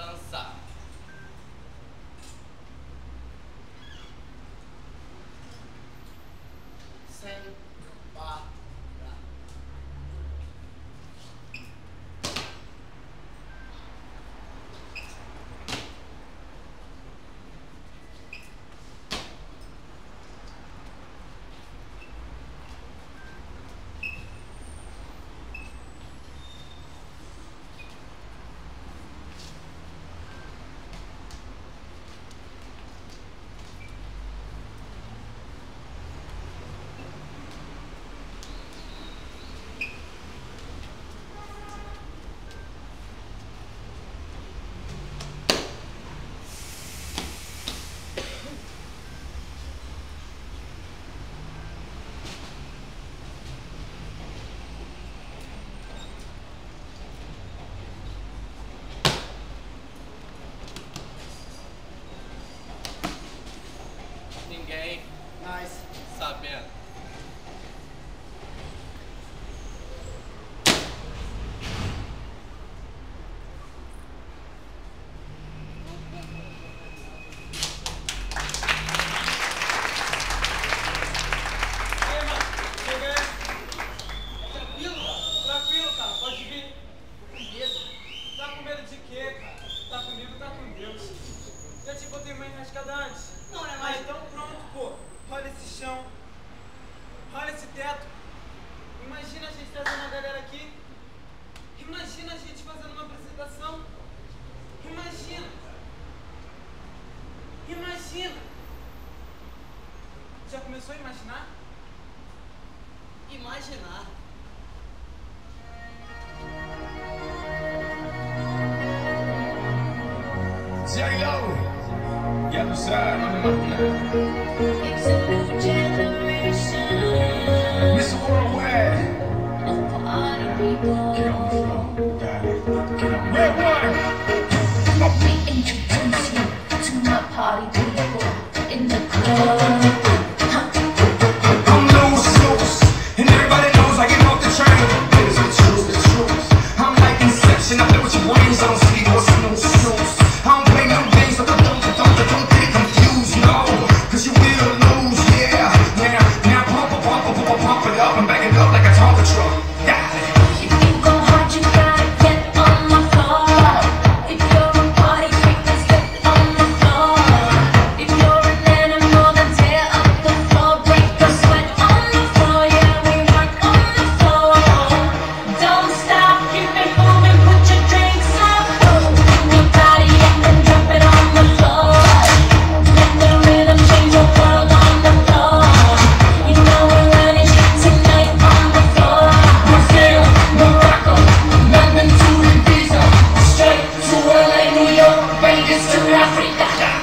dançar. importante. Não é mais. Ah, então pronto, pô. Olha esse chão. Olha esse teto. Imagina a gente trazendo a galera aqui. Imagina a gente fazendo uma apresentação. Imagina. Imagina. Já começou a imaginar? Imaginar. Zero. other side on the line. It's a new generation. Miss Worldwide. A party people. Get on the floor. Got it. Get on Red wine. Let me introduce you to my party people in the club. History Africa.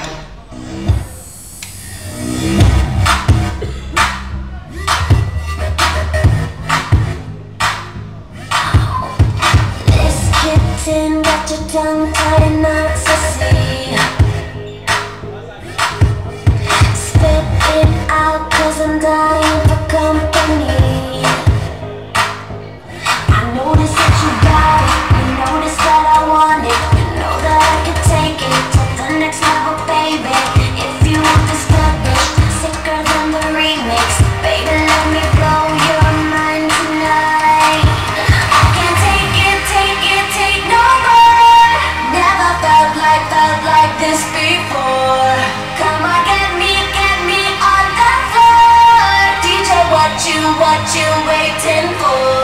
what you waiting for?